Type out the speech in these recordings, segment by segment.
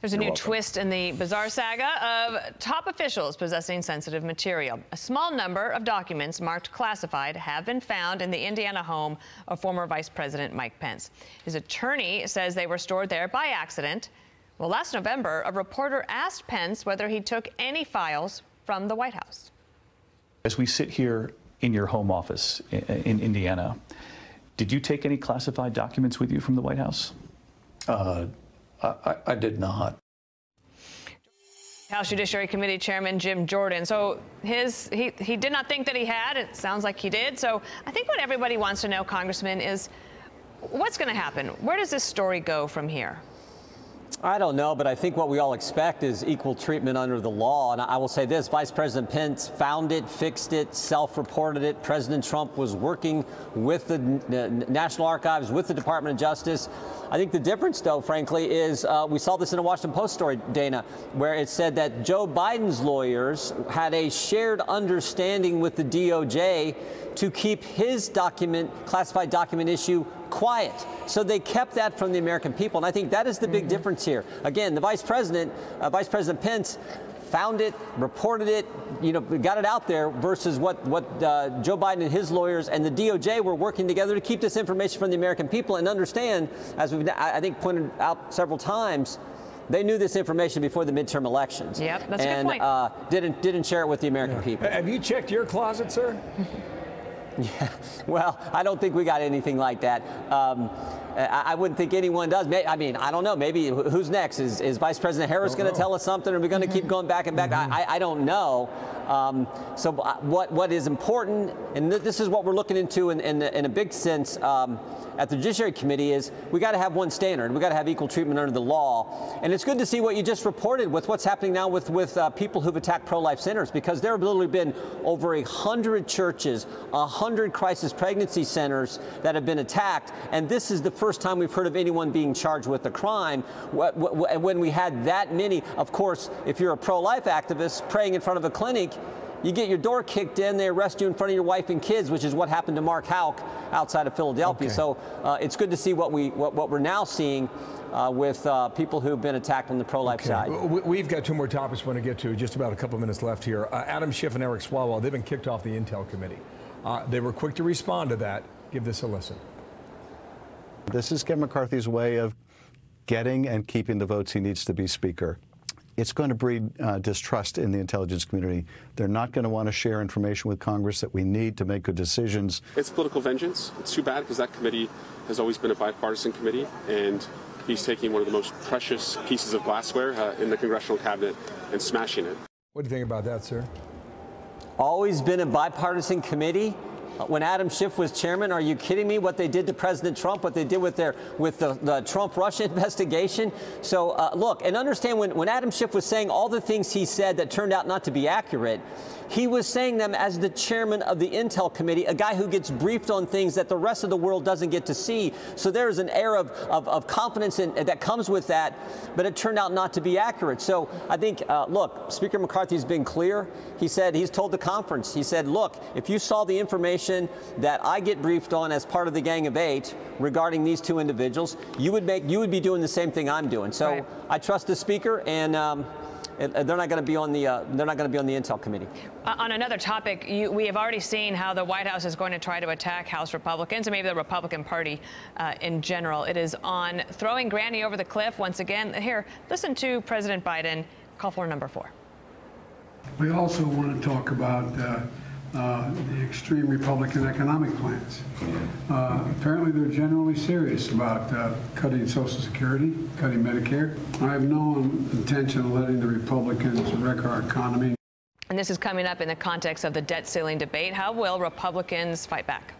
There's a You're new welcome. twist in the bizarre saga of top officials possessing sensitive material. A small number of documents marked classified have been found in the Indiana home of former Vice President Mike Pence. His attorney says they were stored there by accident. Well, last November, a reporter asked Pence whether he took any files from the White House. As we sit here in your home office in Indiana, did you take any classified documents with you from the White House? Uh, I, I did not. House Judiciary Committee Chairman Jim Jordan. So his he he did not think that he had. It sounds like he did. So I think what everybody wants to know, Congressman, is what's going to happen. Where does this story go from here? I don't know, but I think what we all expect is equal treatment under the law. And I will say this Vice President Pence found it, fixed it, self reported it. President Trump was working with the National Archives, with the Department of Justice. I think the difference, though, frankly, is uh, we saw this in a Washington Post story, Dana, where it said that Joe Biden's lawyers had a shared understanding with the DOJ to keep his document, classified document issue quiet. So they kept that from the American people. And I think that is the big mm-hmm. difference here. Again, the vice president, uh, Vice President Pence, found it, reported it, you know, got it out there versus what, what uh, Joe Biden and his lawyers and the DOJ were working together to keep this information from the American people and understand, as we've, I think, pointed out several times, they knew this information before the midterm elections. Yep, that's and, a good point. Uh, didn't, didn't share it with the American yeah. people. Have you checked your closet, sir? Yeah, well, I don't think we got anything like that. Um, I, wouldn't think anyone does. I mean, I don't know. Maybe who's next? Is, is Vice President Harris going to tell us something? Are we going to keep going back and back? Mm-hmm. I, I, don't know. Um, so uh, what what is important, and th- this is what we're looking into in, in, in a big sense. Um, at the Judiciary Committee is we got to have one standard. We got to have equal treatment under the law. And it's good to see what you just reported with what's happening now with with uh, people who've attacked pro-life centers because there have literally been over a hundred churches, a hundred crisis pregnancy centers that have been attacked, and this is the first time we've heard of anyone being charged with a crime. When we had that many, of course, if you're a pro-life activist praying in front of a clinic you get your door kicked in, they arrest you in front of your wife and kids, which is what happened to Mark Houck outside of Philadelphia. Okay. So uh, it's good to see what we what, what we're now seeing. Uh, with uh, people who've been attacked on the pro-life okay. side. We've got two more topics we want to get to. Just about a couple minutes left here. Uh, Adam Schiff and Eric Swalwell, they've been kicked off the Intel Committee. Uh, they were quick to respond to that. Give this a listen. This is Kevin McCarthy's way of getting and keeping the votes he needs to be Speaker it's going to breed uh, distrust in the intelligence community. They're not going to want to share information with Congress that we need to make good decisions. It's political vengeance. It's too bad because that committee has always been a bipartisan committee, and he's taking one of the most precious pieces of glassware uh, in the congressional cabinet and smashing it. What do you think about that, sir? Always been a bipartisan committee when Adam Schiff was chairman. Are you kidding me? What they did to President Trump, what they did with their with the, the Trump Russia investigation. So uh, look and understand when, when Adam Schiff was saying all the things he said that turned out not to be accurate, he was saying them as the chairman of the Intel Committee, a guy who gets briefed on things that the rest of the world doesn't get to see. So there's an air of, of, of confidence in, that comes with that, but it turned out not to be accurate. So I think, uh, look, Speaker McCarthy's been clear. He said, he's told the conference, he said, look, if you saw the information that I get briefed on as part of the Gang of Eight regarding these two individuals, you would make you would be doing the same thing I'm doing. So right. I trust the speaker, and um, they're not going to be on the uh, they're not going to be on the Intel committee. Uh, on another topic, you, we have already seen how the White House is going to try to attack House Republicans and maybe the Republican Party uh, in general. It is on throwing Granny over the cliff once again. Here, listen to President Biden. Call for number four. We also want to talk about uh, the extreme Republican economic plans. Uh, apparently, they're generally serious about uh, cutting Social Security, cutting Medicare. I have no intention of letting the Republicans wreck our economy. And this is coming up in the context of the debt ceiling debate. How will Republicans fight back?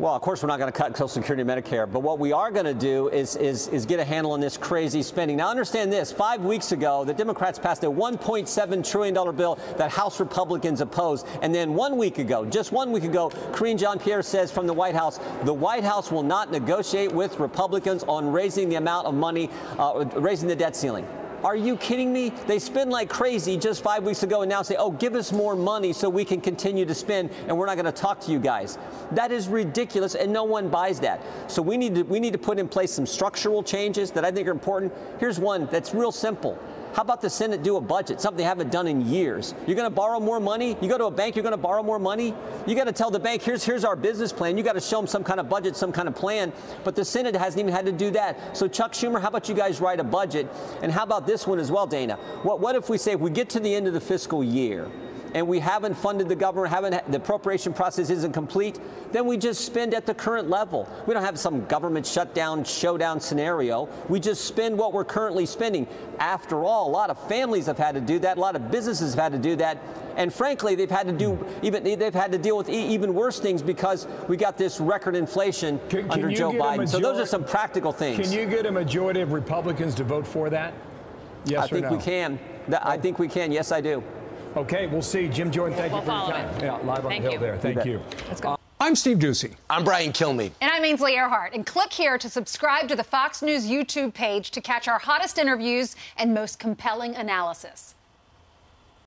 Well, of course, we're not going to cut Social Security and Medicare, but what we are going to do is, is, is get a handle on this crazy spending. Now, understand this five weeks ago, the Democrats passed a $1.7 trillion bill that House Republicans opposed. And then one week ago, just one week ago, Karine Jean Pierre says from the White House the White House will not negotiate with Republicans on raising the amount of money, uh, raising the debt ceiling. Are you kidding me? They spend like crazy just five weeks ago and now say, oh, give us more money so we can continue to spend and we're not going to talk to you guys. That is ridiculous and no one buys that. So we need to, we need to put in place some structural changes that I think are important. Here's one that's real simple. How about the Senate do a budget, something they haven't done in years? You're going to borrow more money? You go to a bank, you're going to borrow more money? You got to tell the bank, here's, here's our business plan. You got to show them some kind of budget, some kind of plan. But the Senate hasn't even had to do that. So, Chuck Schumer, how about you guys write a budget? And how about this one as well, Dana? What, what if we say, if we get to the end of the fiscal year, and we haven't funded the government, haven't the appropriation process isn't complete, then we just spend at the current level. We don't have some government shutdown, showdown scenario. We just spend what we're currently spending. After all, a lot of families have had to do that. A lot of businesses have had to do that. And frankly, they've had to do even they've had to deal with even worse things because we got this record inflation can, can under Joe Biden. so those are some practical things. Can you get a majority of Republicans to vote for that? Yes I think no? we can. I oh. think we can. Yes, I do. Okay, we'll see. Jim Jordan, thank we'll you for your time. It. Yeah, live on thank the Hill you. there. Thank you. Let's go. Uh, I'm Steve Doocy. I'm Brian Kilmeade. And I'm Ainsley Earhardt. And click here to subscribe to the Fox News YouTube page to catch our hottest interviews and most compelling analysis.